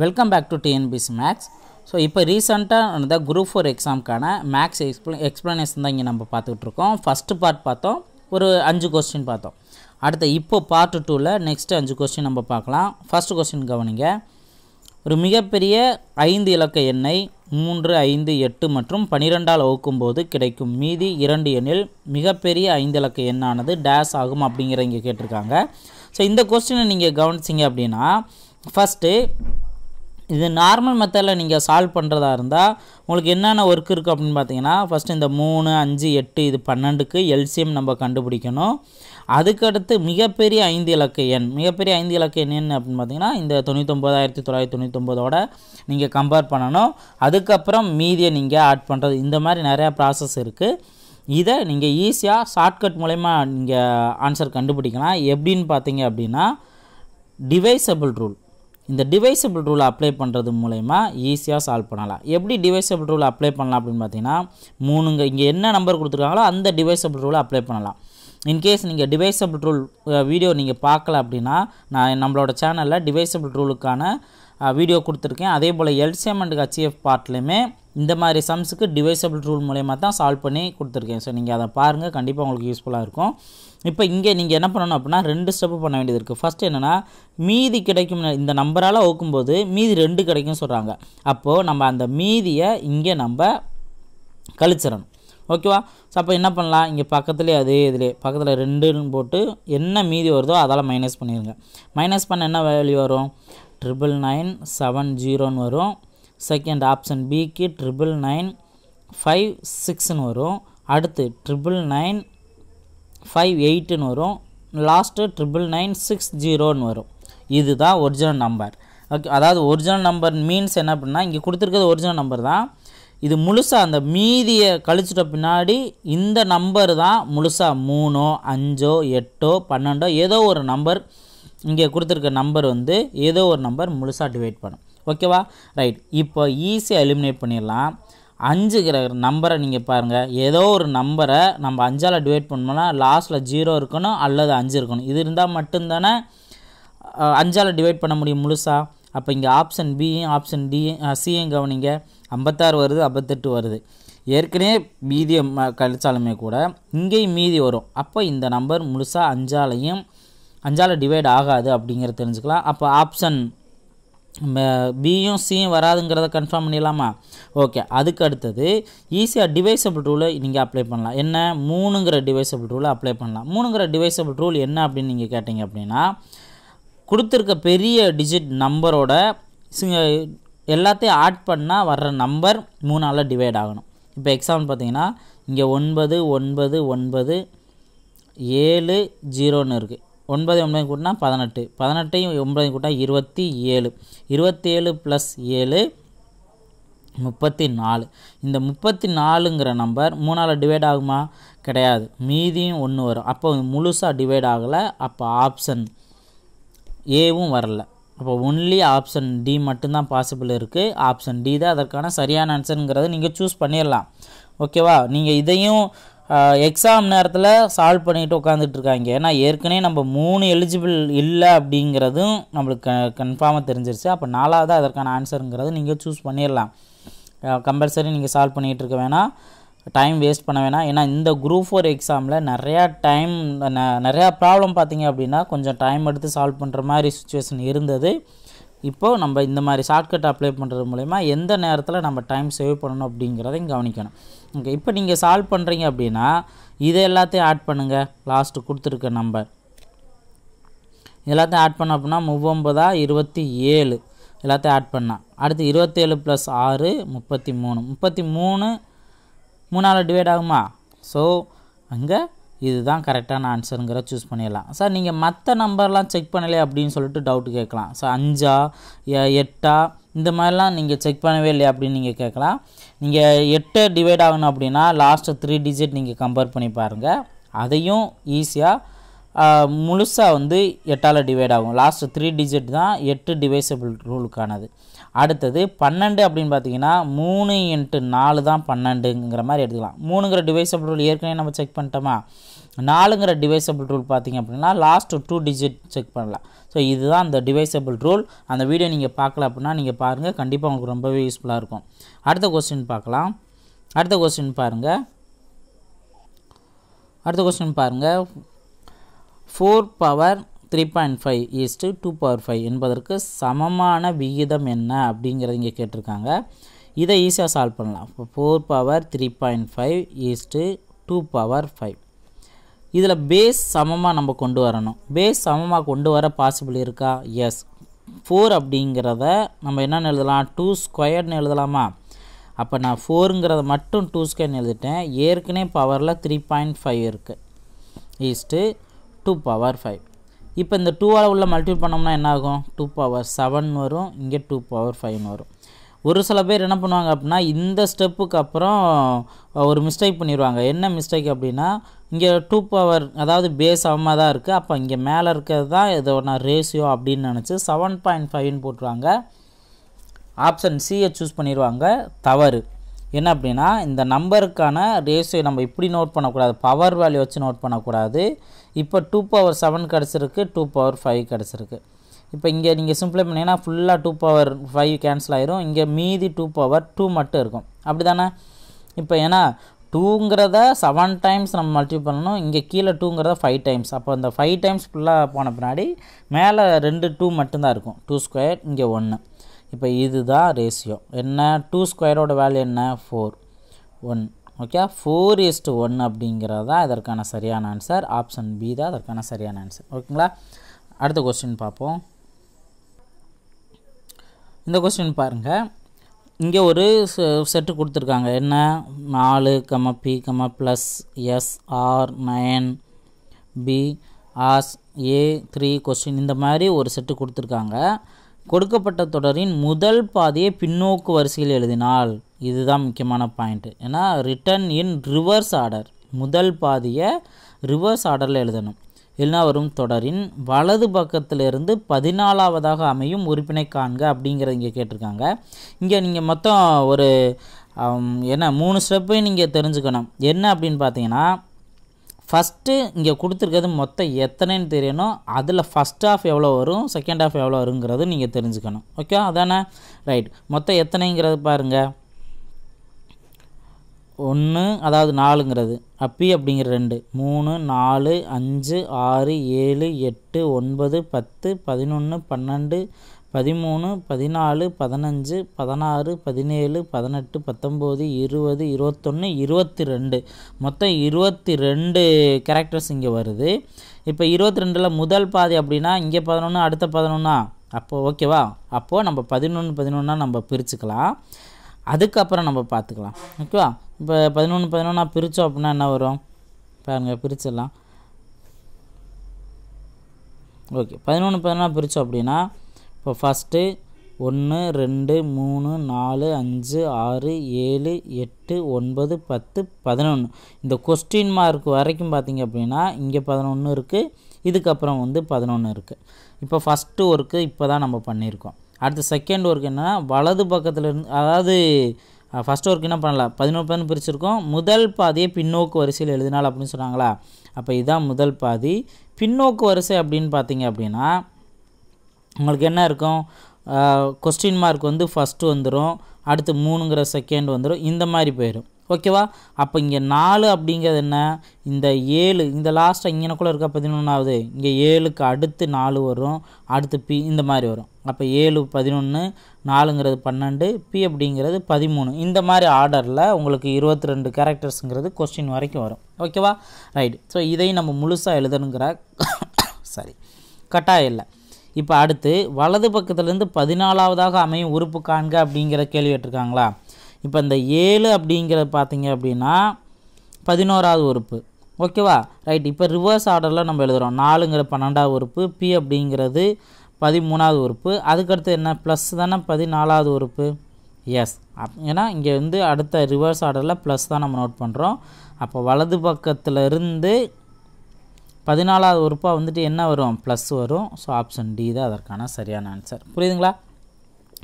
Welcome back to TNPSC maths so இப்போ ரீசெண்டாக நடந்த குரூப் ஃபோர் எக்ஸாமுக்கான மேக்ஸ் எக்ஸ்ப்ள எக்ஸ்ப்ளனேஷன் தான் இங்கே நம்ம பார்த்துக்கிட்டு இருக்கோம். ஃபஸ்ட்டு பார்ட் பார்த்தோம். ஒரு அஞ்சு கொஸ்டின் பார்த்தோம். அடுத்த இப்போ பார்ட் டூவில் நெக்ஸ்ட்டு அஞ்சு கொஸ்டின் நம்ம பார்க்கலாம். ஃபஸ்ட்டு கொஸ்டின் கவனிங்க. ஒரு மிகப்பெரிய ஐந்து இலக்க எண்ணை மூன்று ஐந்து எட்டு மற்றும் பனிரெண்டால் வகுக்கும்போது கிடைக்கும் மீதி இரண்டு எண்ணில் மிகப்பெரிய ஐந்து இலக்க எண்ணானது டேஸ் ஆகும் அப்படிங்கிற இங்கே கேட்டிருக்காங்க. ஸோ இந்த கொஸ்டினை நீங்கள் கவனிச்சிங்க அப்படின்னா ஃபஸ்ட்டு இது நார்மல் மெத்தடில் நீங்கள் சால்வ் பண்ணுறதா இருந்தால் உங்களுக்கு என்னென்ன ஒர்க் இருக்குது அப்படின்னு பார்த்தீங்கன்னா ஃபஸ்ட்டு இந்த மூணு அஞ்சு எட்டு இது பன்னெண்டுக்கு எல்சிஎம் நம்ம கண்டுபிடிக்கணும். அதுக்கடுத்து மிகப்பெரிய ஐந்து இலக்க எண் மிகப்பெரிய ஐந்து இலக்க எண் என்ன அப்படின்னு பார்த்தீங்கன்னா இந்த தொண்ணூத்தொம்பதாயிரத்தி தொள்ளாயிரத்தி தொண்ணூத்தொம்போதோட நீங்கள் கம்பேர் பண்ணணும். அதுக்கப்புறம் மீதியை நீங்கள் ஆட் பண்ணுறது இந்த மாதிரி நிறையா ப்ராசஸ் இருக்குது இதை நீங்கள் ஈஸியாக ஷார்ட்கட் மூலயமா நீங்கள் ஆன்சர் கண்டுபிடிக்கலாம். எப்படின்னு பார்த்தீங்க அப்படின்னா டிவைசபிள் ரூல் இந்த டிவைசபிள் ரூலை அப்ளை பண்ணுறது மூலயமா ஈஸியாக சால்வ் பண்ணலாம். எப்படி டிவைசபிள் ரூல் அப்ளை பண்ணலாம் அப்படின்னு பார்த்தீங்கன்னா மூணுங்க இங்கே என்ன நம்பர் கொடுத்துருக்காங்களோ அந்த டிவைசபிள் ரூலை அப்ளை பண்ணலாம். இன்கேஸ் நீங்கள் டிவைசபிள் ரூல் வீடியோ நீங்கள் பார்க்கல அப்படின்னா நான் நம்மளோட சேனலில் டிவைசபிள் ரூலுக்கான வீடியோ கொடுத்துருக்கேன். அதே போல் எல்சிஎம் அண்ட் ஹச்சிஎஃப் பார்ட்லேயுமே இந்த மாதிரி சம்ஸுக்கு டிவைசபிள் ரூல் மூலயமா தான் சால்வ் பண்ணி கொடுத்துருக்கேன். ஸோ நீங்கள் அதை பாருங்கள் கண்டிப்பாக உங்களுக்கு யூஸ்ஃபுல்லாக இருக்கும். இப்போ இங்கே நீங்கள் என்ன பண்ணணும் அப்படின்னா ரெண்டு ஸ்டெப்பு பண்ண வேண்டியது இருக்குது ஃபஸ்ட் என்னென்னா மீதி கிடைக்கும் இந்த நம்பரால் ஓக்கும்போது மீதி ரெண்டு கிடைக்கும் சொல்கிறாங்க அப்போது நம்ம அந்த மீதியை இங்கே நம்ம கழிச்சிடணும். ஓகேவா ஸோ அப்போ என்ன பண்ணலாம்? இங்கே பக்கத்துலேயே அதே இதிலே பக்கத்தில் ரெண்டுன்னு போட்டு என்ன மீதி வருதோ அதெல்லாம் மைனஸ் பண்ணிடுங்க மைனஸ் பண்ண என்ன வேல்யூ வரும்? ட்ரிபிள் நைன் செவன் ஜீரோன்னு வரும். செகண்ட் ஆப்ஷன் பிக்கு ட்ரிபிள் நைன் ஃபைவ் சிக்ஸ்னு வரும். அடுத்து ட்ரிபிள் நைன் ஃபைவ் எயிட்டுன்னு வரும். லாஸ்ட்டு ட்ரிபிள் நைன் சிக்ஸ் ஜீரோன்னு வரும். இதுதான் ஒரிஜினல் நம்பர் ஓகே அதாவது ஒரிஜினல் நம்பர் மீன்ஸ் என்ன அப்படின்னா இங்கே கொடுத்துருக்கிறது ஒரிஜினல் நம்பர் தான். இது முழுசாக அந்த மீதியை கழிச்சிட்ட பின்னாடி இந்த நம்பர் தான் முழுசாக மூணோ அஞ்சோ எட்டோ பன்னெண்டோ ஏதோ ஒரு நம்பர் இங்கே கொடுத்துருக்க நம்பர் வந்து ஏதோ ஒரு நம்பர் முழுசாக டிவைட் பண்ணும். ஓகேவா? ரைட் இப்போ ஈஸியாக எலிமினேட் பண்ணிடலாம். அஞ்சுங்கிற நம்பரை நீங்கள் பாருங்கள் ஏதோ ஒரு நம்பரை நம்ம அஞ்சால் டிவைட் பண்ணோம்னா லாஸ்ட்டில் ஜீரோ இருக்கணும் அல்லது அஞ்சு இருக்கணும். இது இருந்தால் மட்டும்தானே அஞ்சால் டிவைட் பண்ண முடியும் முழுசாக அப்போ இங்கே ஆப்ஷன் பியும் ஆப்ஷன் டி சியும் கவனிங்க. ஐம்பத்தாறு வருது ஐம்பத்தெட்டு வருது. ஏற்கனவே மீதியை ம கூட இங்கேயும் மீதி வரும். அப்போ இந்த நம்பர் முழுசாக அஞ்சாலையும் அஞ்சால் டிவைட் ஆகாது அப்படிங்கிற தெரிஞ்சுக்கலாம். அப்போ ஆப்ஷன் பியும் சியும் வராதுங்கிறத கன்ஃபார்ம் பண்ணிடலாமா? ஓகே அதுக்கு அடுத்தது ஈஸியாக டிவைசபிள் ரூலை நீங்கள் அப்ளை பண்ணலாம். என்ன? மூணுங்கிற டிவைசபிள் ரூலை அப்ளை பண்ணலாம். மூணுங்கிற டிவைசபிள் ரூல் என்ன அப்படின்னு நீங்கள் கேட்டிங்க அப்படின்னா கொடுத்துருக்க பெரிய டிஜிட் நம்பரோட எல்லாத்தையும் ஆட் பண்ணால் வர்ற நம்பர் மூணால் டிவைட் ஆகணும். இப்போ எக்ஸாம்பிள் பார்த்தீங்கன்னா இங்கே ஒன்பது ஒன்பது ஒன்பது ஏழு ஜீரோன்னு இருக்குது ஒன்பது ஒன்பது கூட்டினா பதினெட்டு. பதினெட்டையும் ஒன்பது கூட்டினா இருபத்தி ஏழு. இருபத்தேழு ப்ளஸ் ஏழு முப்பத்தி நாலு. இந்த முப்பத்தி நாலுங்கிற நம்பர் மூணால் டிவைட் ஆகுமா? கிடையாது. மீதியும் ஒன்று வரும். அப்போ முழுசாக டிவைட் ஆகலை. அப்போ ஆப்ஷன் ஏவும் வரல. அப்போ ஒன்லி ஆப்ஷன் டி மட்டும்தான் பாசிபிள் இருக்குது ஆப்ஷன் டி தான் அதற்கான சரியான ஆன்சருங்கிறத நீங்கள் சூஸ் பண்ணிடலாம் ஓகேவா நீங்கள் இதையும் எக்ஸாம் நேரத்தில் சால்வ் பண்ணிட்டு உட்காந்துட்டு இருக்காங்க. ஏன்னா ஏற்கனவே நம்ம மூணு எலிஜிபிள் இல்லை அப்படிங்கிறதும் நம்மளுக்கு க கன்ஃபார்மாக தெரிஞ்சிருச்சு. அப்போ நாலாவது அதற்கான ஆன்சருங்கிறது நீங்கள் சூஸ் பண்ணிடலாம் கம்பல்சரி நீங்கள் சால்வ் பண்ணிகிட்டு இருக்க வேணாம். டைம் வேஸ்ட் பண்ண வேணாம். ஏன்னா இந்த குரூப் ஃபோர் எக்ஸாமில் நிறையா டைம் நிறையா ப்ராப்ளம் பார்த்தீங்க அப்படின்னா கொஞ்சம் டைம் எடுத்து சால்வ் பண்ணுற மாதிரி சுச்சுவேஷன் இருந்தது. இப்போது நம்ம இந்த மாதிரி ஷார்ட்கட் அப்ளை பண்ணுறது மூலிமா எந்த நேரத்தில் நம்ம டைம் சேவ் பண்ணணும் அப்படிங்கிறதையும் கவனிக்கணும். ஓகே இப்போ நீங்கள் சால்வ் பண்ணுறீங்க அப்படின்னா இதை எல்லாத்தையும் ஆட் பண்ணுங்கள் லாஸ்ட்டு கொடுத்துருக்க நம்பர் எல்லாத்தையும் ஆட் பண்ண அப்படின்னா முப்பொம்பதா இருபத்தி ஏழு. எல்லாத்தையும் ஆட் பண்ணால் அடுத்து இருபத்தேழு ப்ளஸ் ஆறு முப்பத்தி மூணு. முப்பத்தி மூணு மூணால் டிவைட் ஆகுமா? ஸோ அங்கே இதுதான் கரெக்டான ஆன்சருங்கிற சூஸ் பண்ணிடலாம். சார் நீங்கள் மற்ற நம்பர்லாம் செக் பண்ணலையே அப்படின்னு சொல்லிட்டு டவுட் கேட்கலாம். சார் அஞ்சா எட்டா இந்த மாதிரிலாம் நீங்கள் செக் பண்ணவே இல்லையா அப்படின்னு நீங்கள் கேட்கலாம். நீங்கள் எட்டு டிவைட் ஆகணும் அப்படின்னா லாஸ்ட்டு த்ரீ டிஜிட் நீங்கள் கம்பேர் பண்ணி பாருங்கள் அதையும் ஈஸியாக முழுசாக வந்து எட்டால் டிவைட் ஆகும். லாஸ்ட்டு த்ரீ டிஜிட் தான் எட்டு டிவைசபிள் ரூலுக்கானது அடுத்தது பன்னெண்டு அப்படின்னு பார்த்தீங்கன்னா மூணு இன்ட்டு நாலு தான் பன்னெண்டுங்கிற மாதிரி எடுத்துக்கலாம். மூணுங்கிற டிவைசபிள் ரூல் ஏற்கனவே நம்ம செக் பண்ணிட்டோமா? நாலுங்கிற டிவைசபிள் ரூல் பார்த்தீங்க அப்படின்னா லாஸ்ட் டூ டிஜிட் செக் பண்ணலாம். ஸோ இதுதான் அந்த டிவைசபிள் ரூல் அந்த வீடியோ நீங்கள் பார்க்கல அப்படின்னா நீங்கள் பாருங்கள் கண்டிப்பாக உங்களுக்கு ரொம்பவே யூஸ்ஃபுல்லாக இருக்கும். அடுத்த கொஸ்டின் பார்க்கலாம். அடுத்த கொஸ்டின் பாருங்கள் அடுத்த கொஸ்டின் பாருங்கள் four power three point five is to two power five என்பதற்கு சமமான விகிதம் என்ன அப்படிங்கிறத இங்கே கேட்டிருக்காங்க. இதை ஈஸியாக சால்வ் பண்ணலாம். இப்போ four power three point five is to two power five இதில் பேஸ் சமமாக நம்ம கொண்டு வரணும். பேஸ் சமமாக கொண்டு வர பாசிபிள் இருக்கா? எஸ் ஃபோர் அப்படிங்கிறத நம்ம என்னென்னு எழுதலாம்? டூ ஸ்கொயர்னு எழுதலாமா? அப்போ நான் ஃபோருங்கிறத மட்டும் டூ ஸ்கொயர்னு எழுதிட்டேன். ஏற்கனவே பவரில் த்ரீ பாயிண்ட் ஃபைவ் இருக்குது is to two power five இப்போ இந்த டூவால் உள்ள மல்டிபிள் பண்ணோம்னா என்ன ஆகும்? டூ பவர் செவன் வரும். இங்கே டூ பவர் ஃபைவ்னு வரும். ஒரு சில பேர் என்ன பண்ணுவாங்க அப்படின்னா இந்த ஸ்டெப்புக்கு அப்புறம் ஒரு மிஸ்டேக் பண்ணிடுவாங்க என்ன மிஸ்டேக் அப்படின்னா இங்கே டூ பவர் அதாவது பேஸ் சமமாக தான் இருக்குது அப்போ இங்கே மேலே இருக்கிறது தான் இதோட ரேஷியோ அப்படின்னு நினச்சி செவன் பாயிண்ட் ஃபைவ்னு போட்டுருவாங்க. ஆப்ஷன் சியை சூஸ் பண்ணிடுவாங்க தவறு. என்ன அப்படின்னா இந்த நம்பருக்கான ரேஷியோ நம்ம இப்படி நோட் பண்ணக்கூடாது. பவர் வேல்யூ வச்சு நோட் பண்ணக்கூடாது. இப்போ டூ பவர் செவன் கிடச்சிருக்கு டூ பவர் ஃபைவ் கிடச்சிருக்கு. இப்போ இங்கே நீங்கள் சிம்பிளை பண்ணிங்கன்னா ஃபுல்லாக டூ பவர் ஃபைவ் கேன்சல் ஆயிரும். இங்கே மீதி டூ பவர் டூ மட்டும் இருக்கும். அப்படி தானே இப்போ ஏன்னா டூங்கிறத செவன் டைம்ஸ் நம்ம மல்டிபிள் பண்ணணும். இங்கே கீழே டூங்கிறத ஃபைவ் டைம்ஸ் அப்போ அந்த ஃபைவ் டைம்ஸ் ஃபுல்லாக போன பின்னாடி மேலே ரெண்டு டூ மட்டும்தான் இருக்கும். டூ ஸ்கொயர் இங்கே ஒன்று இப்போ இதுதான் ரேஷியோ என்ன? டூ ஸ்கொயரோட வேல்யூ என்ன? Four one. Okay four is to one அப்படிங்கிறது தான் இதற்கான சரியான ஆன்சர் ஆப்ஷன் பி தான் அதற்கான சரியான ஆன்சர் ஓகேங்களா அடுத்த கொஸ்டின் பார்ப்போம். இந்த கொஸ்டின் பாருங்கள் இங்கே ஒரு செட்டு கொடுத்துருக்காங்க. என்ன? நாலு comma B comma plus S R nine B as A three question இந்த மாதிரி ஒரு செட்டு கொடுத்துருக்காங்க. கொடுக்கப்பட்ட தொடரின் முதல் பாதையை பின்னோக்கு வரிசையில் எழுதினால் இதுதான் முக்கியமான பாயிண்ட்டு ஏன்னா ரிட்டன் இன் ரிவர்ஸ் ஆர்டர் முதல் பாதியை ரிவர்ஸ் ஆர்டரில் எழுதணும். என்ன வரும் தொடரின் வலது பக்கத்திலிருந்து பதினாலாவதாக அமையும் உறுப்பினை காண்க அப்படிங்கிறத இங்கே கேட்டிருக்காங்க. இங்கே நீங்கள் மொத்தம் ஒரு என்ன மூணு ஸ்டெப்பையும் நீங்கள் தெரிஞ்சுக்கணும். என்ன அப்படின்னு பார்த்தீங்கன்னா ஃபஸ்ட்டு இங்கே கொடுத்துருக்கிறது மொத்தம் எத்தனைன்னு தெரியணும். அதில் ஃபஸ்ட் ஆஃப் எவ்வளோ வரும் செகண்ட் ஆஃப் எவ்வளோ வருங்கிறது நீங்கள் தெரிஞ்சுக்கணும். ஓகே அதானே? ரைட். மொத்தம் எத்தனைங்கிறது பாருங்கள் ஒன்று அதாவது நாலுங்கிறது. அப்பி அப்படிங்கிற ரெண்டு. மூணு நாலு அஞ்சு ஆறு ஏழு எட்டு ஒன்பது பத்து பதினொன்று பன்னெண்டு பதிமூணு பதினாலு பதினஞ்சு பதினாறு பதினேழு பதினெட்டு பத்தொம்போது இருபது இருபத்தொன்று இருபத்தி ரெண்டு மொத்தம் இருபத்தி ரெண்டு கேரக்டர்ஸ் இங்கே வருது. இப்போ இருபத்தி ரெண்டில் முதல் பாதி அப்படின்னா இங்கே பதினொன்று அடுத்த பதினொன்றா அப்போது ஓகேவா அப்போது நம்ம பதினொன்று பதினொன்றா நம்ம பிரிச்சுக்கலாம். அதுக்கப்புறம் நம்ம பார்த்துக்கலாம். ஓகேவா? இப்போ பதினொன்று பதினொன்றா பிரித்தோம் அப்படின்னா என்ன வரும்? பாருங்கள் பிரிச்சிடலாம். ஓகே பதினொன்று பதினொன்றா பிரித்தோம் அப்படின்னா இப்போ ஃபஸ்ட்டு ஒன்று ரெண்டு மூணு நாலு அஞ்சு ஆறு ஏழு எட்டு ஒன்பது பத்து பதினொன்று இந்த கொஸ்டின் மார்க் வரைக்கும் பார்த்தீங்க அப்படின்னா இங்கே பதினொன்று இருக்குது இதுக்கப்புறம் வந்து பதினொன்று இருக்குது இப்போ ஃபஸ்ட்டு ஒர்க்கு இப்போ தான் நம்ம பண்ணியிருக்கோம். அடுத்து செகண்ட் ஒர்க் என்னென்னா வலது பக்கத்தில் இருந்து அதாவது ஃபஸ்ட் ஒர்க் என்ன பண்ணலாம்? பதினோரு பதினொன்று பிரிச்சிருக்கோம். முதல் பாதியை பின்னோக்கு வரிசையில் எழுதினால் அப்படின்னு சொன்னாங்களா? அப்போ இதுதான் முதல் பாதி. பின்னோக்கு வரிசை அப்படின்னு பார்த்தீங்க அப்படின்னா உங்களுக்கு என்ன இருக்கும்? கொஸ்டின் மார்க் வந்து ஃபஸ்ட்டு வந்துடும் அடுத்து மூணுங்கிற செகண்ட் வந்துடும் இந்த மாதிரி போயிடும் ஓகேவா அப்போ இங்கே நாலு அப்படிங்கிறது என்ன? இந்த ஏழு இந்த லாஸ்ட்டாக இங்கனக்குள்ளே இருக்கா? பதினொன்றாவது இங்கே ஏழுக்கு அடுத்து நாலு வரும். அடுத்து பி இந்த மாதிரி வரும். அப்போ ஏழு பதினொன்று நாலுங்கிறது பன்னெண்டு பி அப்படிங்கிறது பதிமூணு. இந்த மாதிரி ஆர்டரில் உங்களுக்கு இருபத்தி ரெண்டு கேரக்டர்ஸுங்கிறது கொஸ்டின் வரைக்கும் வரும். ஓகேவா ரைட் ஸோ இதையும் நம்ம முழுசாக எழுதணுங்கிற சாரி கட்டாயம் இல்லை. இப்போ அடுத்து வலது பக்கத்துலேருந்து பதினாலாவதாக அமையும் உறுப்பு காண்க அப்படிங்கிற கேள்வி கேட்டிருக்காங்களா? இப்போ இந்த ஏழு அப்படிங்கிறத பார்த்தீங்க அப்படின்னா பதினோராவது உறுப்பு. ஓகேவா ரைட் இப்போ ரிவர்ஸ் ஆர்டரில் நம்ம எழுதுகிறோம் நாலுங்கிற பன்னெண்டாவது உறுப்பு பி அப்படிங்கிறது பதிமூணாவது உறுப்பு. அதுக்கடுத்து என்ன? ப்ளஸ் தானே? பதினாலாவது உறுப்பு. எஸ் அப் ஏன்னா இங்கே வந்து அடுத்த ரிவர்ஸ் ஆர்டரில் ப்ளஸ் தான் நம்ம நோட் பண்ணுறோம் அப்போ வலது பக்கத்தில் இருந்து பதினாலாவது உறுப்பாக வந்துட்டு என்ன வரும்? ப்ளஸ் வரும். ஸோ ஆப்ஷன் டி தான் அதற்கான சரியான ஆன்சர் புரியுதுங்களா?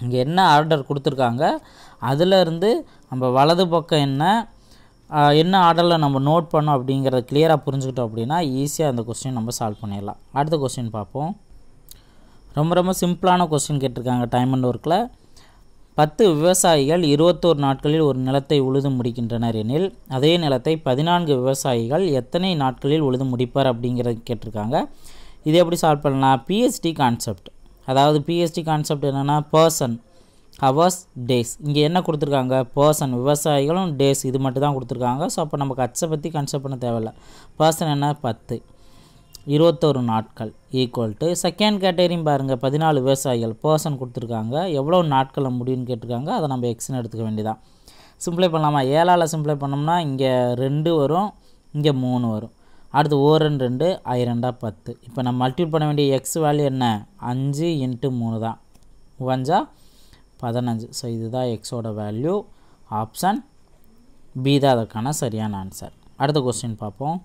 இங்கே என்ன ஆர்டர் கொடுத்துருக்காங்க? அதிலிருந்து நம்ம வலது பக்கம் என்ன என்ன ஆர்டரில் நம்ம நோட் பண்ணோம் அப்படிங்கிறத கிளியராக புரிஞ்சுக்கிட்டோம் அப்படின்னா ஈஸியாக அந்த கொஸ்டின் நம்ம சால்வ் பண்ணிடலாம். அடுத்த கொஸ்டின் பார்ப்போம். ரொம்ப ரொம்ப சிம்பிளான கொஸ்டின் கேட்டிருக்காங்க டைம் அண்ட் ஒர்க்கில் பத்து விவசாயிகள் இருபத்தோரு நாட்களில் ஒரு நிலத்தை உழுது முடிக்கின்றனர் எனில் அதே நிலத்தை பதினான்கு விவசாயிகள் எத்தனை நாட்களில் உழுது முடிப்பார் அப்படிங்கிறது கேட்டிருக்காங்க. இது எப்படி சால்வ் பண்ணலாம்? பிஹெச்டி கான்செப்ட் அதாவது பிஹெச்டி கான்செப்ட் என்னென்னா பர்சன் ஹவர்ஸ் டேஸ் இங்கே என்ன கொடுத்துருக்காங்க? பர்சன் விவசாயிகளும் டேஸ் இது மட்டும் தான் கொடுத்துருக்காங்க. ஸோ அப்போ நமக்கு அச்சை பற்றி கன்செப்ட் பண்ண தேவையில்ல. பர்சன் என்ன? பத்து. இருபத்தொரு நாட்கள் ஈக்குவல் டு செகண்ட் கேட்டகரியும் பாருங்கள் பதினாலு விவசாயிகள். பர்சன் கொடுத்துருக்காங்க. எவ்வளோ நாட்களில் முடியும்னு கேட்டிருக்காங்க? அதை நம்ம எக்ஸ்னு எடுத்துக்க வேண்டியதான் சிம்ப்ளை பண்ணலாமா? ஏழால் சிம்ப்ளை பண்ணோம்னா இங்கே ரெண்டு வரும் இங்கே மூணு வரும். அடுத்து ஓரன் ரெண்டு ஐ பத்து. இப்போ நம்ம மல்டிபிள் பண்ண வேண்டிய எக்ஸ் வேல்யூ என்ன? அஞ்சு இன்ட்டு மூணு தான். வஞ்சா பதினஞ்சு. ஸோ இதுதான் எக்ஸோட வேல்யூ ஆப்ஷன் பி தான் அதற்கான சரியான ஆன்சர் அடுத்த கொஸ்டின் பார்ப்போம்.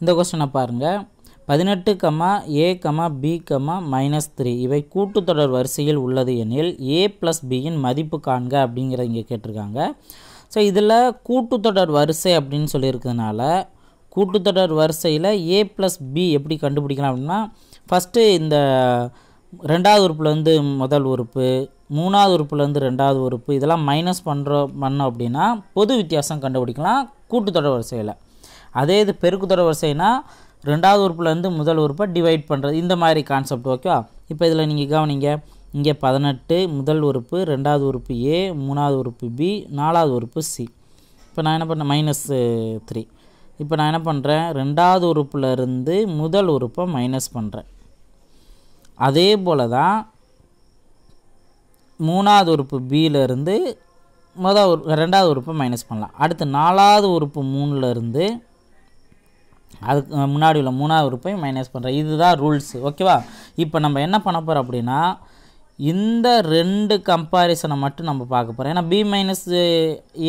இந்த கொஸ்டினை பாருங்கள் பதினெட்டு comma A comma B comma minus three இவை கூட்டுத்தொடர் வரிசையில் உள்ளது எனில் ஏ ப்ளஸ் பியின் மதிப்பு காண்க அப்படிங்கிறத இங்கே கேட்டிருக்காங்க. ஸோ இதில் கூட்டுத்தொடர் வரிசை அப்படின்னு சொல்லியிருக்கிறதுனால கூட்டுத்தொடர் வரிசையில் ஏ ப்ளஸ் பி எப்படி கண்டுபிடிக்கலாம் அப்படின்னா ஃபஸ்ட்டு இந்த ரெண்டாவது உறுப்புலேருந்து முதல் உறுப்பு மூணாவது உறுப்புலேருந்து ரெண்டாவது உறுப்பு இதெல்லாம் மைனஸ் பண்ணுறோம் பண்ணோம் அப்படின்னா பொது வித்தியாசம் கண்டுபிடிக்கலாம் கூட்டுத்தொடர் வரிசையில். அதே இது பெருக்குத்தொடர் வரிசைனா ரெண்டாவது உறுப்புலேருந்து முதல் உறுப்பை டிவைட் பண்ணுறது இந்த மாதிரி கான்செப்ட் ஓகேவா இப்போ இதில் நீங்கள் கவனிங்க. இங்கே பதினெட்டு முதல் உறுப்பு ரெண்டாவது உறுப்பு ஏ மூணாவது உறுப்பு பி நாலாவது உறுப்பு சி இப்போ நான் என்ன பண்ணேன் மைனஸ் த்ரீ இப்போ நான் என்ன பண்ணுறேன் ரெண்டாவது உறுப்புலேருந்து முதல் உறுப்பை மைனஸ் பண்ணுறேன் அதே போல் தான் மூணாவது உறுப்பு பியிலேருந்து மொதல் உறு ரெண்டாவது உறுப்பை மைனஸ் பண்ணலாம். அடுத்து நாலாவது உறுப்பு மூணுலேருந்து அதுக்கு முன்னாடி உள்ள மூணாவது உறுப்பையும் மைனஸ் பண்ணுறேன் இதுதான் ரூல்ஸ் ஓகேவா இப்போ நம்ம என்ன பண்ண போகிறோம் அப்படின்னா இந்த ரெண்டு கம்பாரிசனை மட்டும் நம்ம பார்க்க போகிறோம் ஏன்னா பி மைனஸ்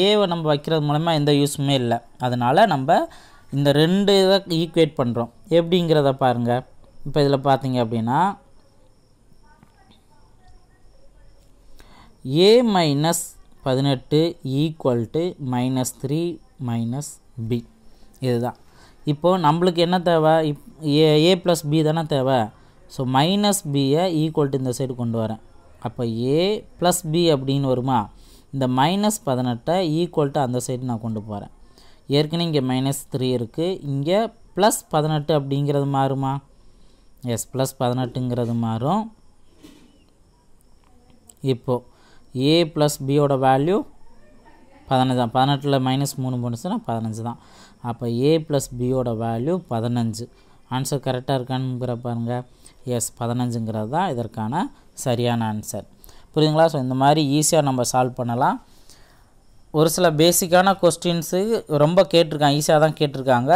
ஏவை நம்ம வைக்கிறது மூலமாக எந்த யூஸுமே இல்லை. அதனால் நம்ம இந்த ரெண்டு இதை ஈக்குவேட் பண்ணுறோம் எப்படிங்கிறத பாருங்கள் இப்போ இதில் பார்த்தீங்க அப்படின்னா ஏ மைனஸ் பதினெட்டு equal to minus three minus B இதுதான். இப்போது நம்மளுக்கு என்ன தேவை? இப் ஏ ஏ ப்ளஸ் பி தானே தேவை. ஸோ மைனஸ் பியை ஈக்குவல் டு இந்த சைடு கொண்டு வரேன். அப்போ ஏ ப்ளஸ் பி அப்படின்னு வருமா? இந்த மைனஸ் பதினெட்டை ஈக்குவல் டு அந்த சைடு நான் கொண்டு போகிறேன் ஏற்கனவே இங்கே மைனஸ் த்ரீ இருக்குது இங்கே ப்ளஸ் பதினெட்டு அப்படிங்கிறது மாறுமா? எஸ் ப்ளஸ் பதினெட்டுங்கிறது மாறும். இப்போது ஏ ப்ளஸ் பியோட வேல்யூ பதினஞ்சு தான் பதினெட்டில் மைனஸ் மூணு போணுச்சுன்னா பதினஞ்சு தான். அப்போ ஏ ப்ளஸ் பியோட வேல்யூ பதினஞ்சு. ஆன்சர் கரெக்டாக இருக்கான்னு பாருங்க. எஸ் பதினஞ்சுங்கிறது தான் இதற்கான சரியான ஆன்சர் புரியுதுங்களா? ஸோ இந்த மாதிரி ஈஸியாக நம்ம சால்வ் பண்ணலாம். ஒரு சில பேசிக்கான கொஸ்டின்ஸு ரொம்ப கேட்டிருக்காங்க ஈஸியாக தான் கேட்டிருக்காங்க.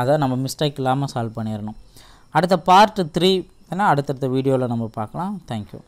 அதை நம்ம மிஸ்டேக் இல்லாமல் சால்வ் பண்ணிடணும். அடுத்த பார்ட் த்ரீ ஏன்னா அடுத்தடுத்த வீடியோவில் நம்ம பார்க்கலாம். தேங்க்யூ